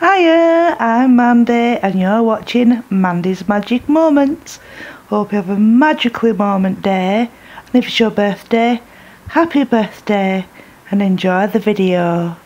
Hiya, I'm Mandy and you're watching Mandy's Magic Moments. Hope you have a magically moment day and if it's your birthday, happy birthday and enjoy the video.